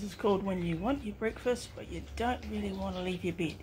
This is called when you want your breakfast but you don't really want to leave your bed.